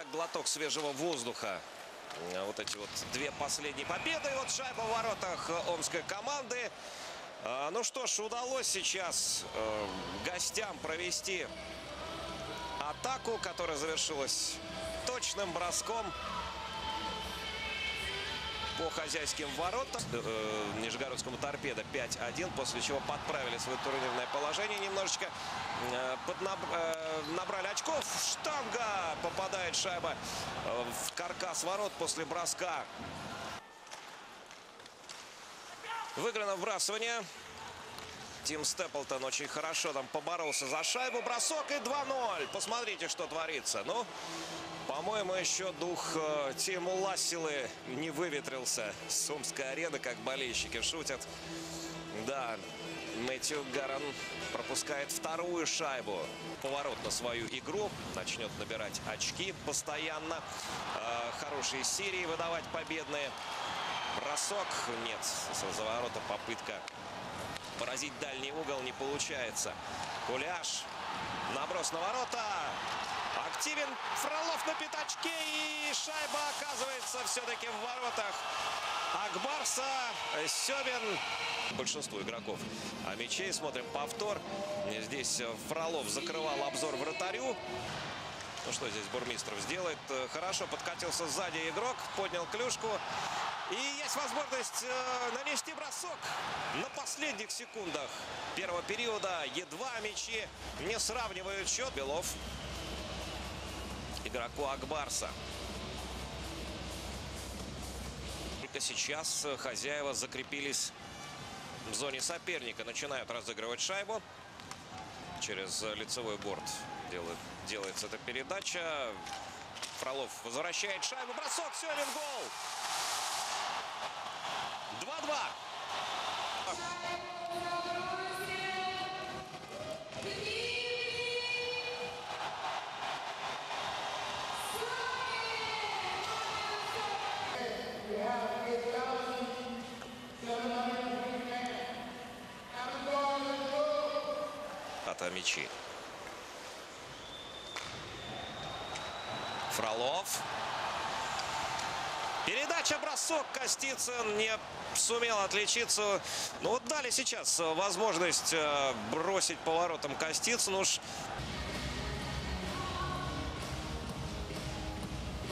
как глоток свежего воздуха. А Вот эти вот две последние победы. И вот шайба в воротах омской команды. А, Ну что ж, удалось сейчас э, гостям провести атаку, которая завершилась точным броском по хозяйским воротам. Э, Нижегородскому торпедо 5-1, после чего подправили свое турнирное положение немножечко. Э, поднаб- э, набрали очков. Штанга попадает шайба э, в каркас ворот после броска. Выиграно вбрасывание. Тим Степлтон очень хорошо там поборолся за шайбу. Бросок и 2-0. Посмотрите, что творится. Ну, по-моему, еще дух э, Тиму Лассилы не выветрился с Омской арены, как болельщики шутят. Да, Мэтью Гаран пропускает вторую шайбу. Поворот на свою игру. Начнет набирать очки постоянно. Э, хорошие серии выдавать победные. Бросок. Нет, за ворота попытка поразить дальний угол не получается. Куляш. Наброс на ворота. Активен Фролов на пятачке. И шайба оказывается все-таки в воротах. Акбарса, Себин. Большинство игроков а мячей. Смотрим повтор. Здесь Фролов закрывал обзор вратарю. Ну что здесь Бурмистров сделает? Хорошо подкатился сзади игрок. Поднял клюшку. И есть возможность э, нанести бросок на последних секундах первого периода. Едва мячи не сравнивают счет. Белов игроку Акбарса. Только сейчас хозяева закрепились в зоне соперника. Начинают разыгрывать шайбу. Через лицевой борт делает, делается эта передача. Фролов возвращает шайбу. Бросок. Семин гол. 2-2. Ата мячи. Фролов. Передача, бросок. Костицын не сумел отличиться. Ну вот дали сейчас возможность э, бросить поворотом Костицын. Уж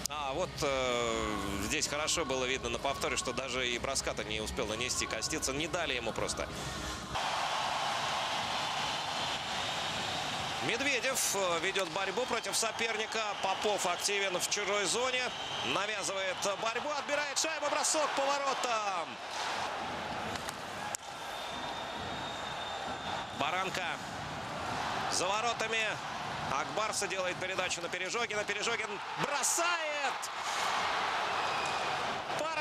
А, вот э, здесь хорошо было видно на повторе, что даже и броска-то не успел нанести Костицын. Не дали ему просто. Медведев э, ведет борьбу против соперника. Попов активен в чужой зоне. Навязывает борьбу, отбирает шайбу, бросок по воротам. Баранка за воротами. Акбарса делает передачу на Пережогина. Пережогин бросает.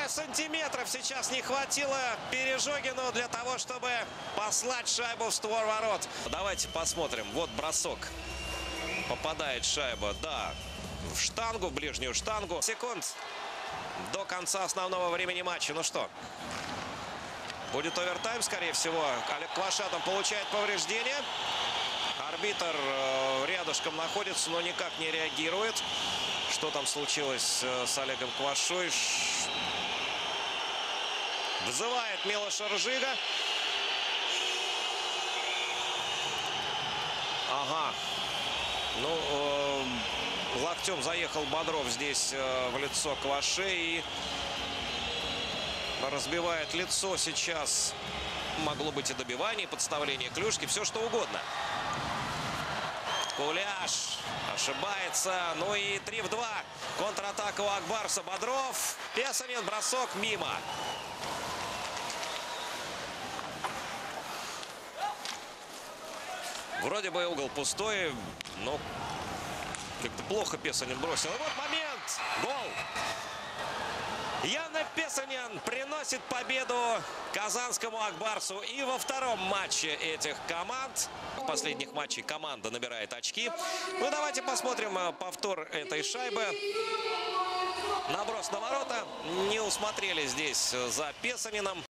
Сантиметров сейчас не хватило Пережогину для того, чтобы послать шайбу в створ ворот. Давайте посмотрим. Вот бросок. Попадает шайба, да, в штангу, в ближнюю штангу. Секунд до конца основного времени матча. Ну что, будет овертайм, скорее всего. Олег Квашатов получает повреждение. Арбитр э, рядышком находится, но никак не реагирует. Что там случилось э, с Олегом Квашой? Ш- Вызывает Милоша Ржига. Ага. Ну, э, локтем заехал Бодров здесь э, в лицо Кваше и разбивает лицо сейчас. Могло быть и добивание, и подставление клюшки, все что угодно. Куляш ошибается. Ну и 3 в 2. Контратака у Акбарса. Бодров. Песанин. Бросок мимо. Вроде бы угол пустой, но как-то плохо Песанин бросил. И вот момент. Гол. Яна Песанин приносит победу казанскому Акбарсу и во втором матче этих команд. В последних матчах команда набирает очки. Ну, давайте посмотрим э, повтор этой шайбы. Наброс на ворота. Не усмотрели здесь за Песанином.